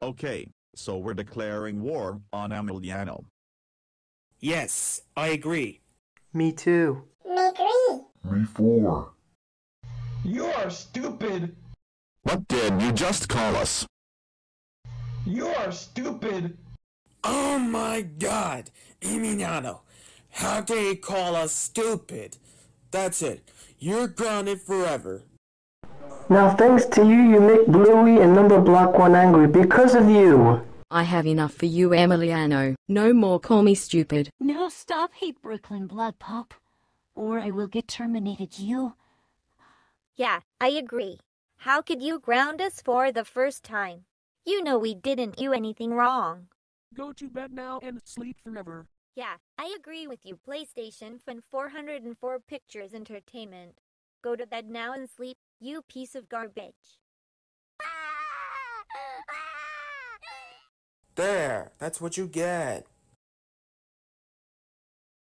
Okay, so we're declaring war on Emiliano. Yes, I agree. Me too. Me three. Me four. You are stupid. What did you just call us? You are stupid. Oh my god, Emiliano, how dare you call us stupid? That's it. You're grounded forever. Now thanks to you, you make Bluey and Number Block 1 angry because of you. I have enough for you, Emiliano. No more call me stupid. No, stop, hate Brooklyn Blood Pop, or I will get terminated. You. Yeah, I agree. How could you ground us for the first time? You know we didn't do anything wrong. Go to bed now and sleep forever. Yeah, I agree with you. PlayStation Fun 404 Pictures Entertainment. Go to bed now and sleep, you piece of garbage. There, that's what you get.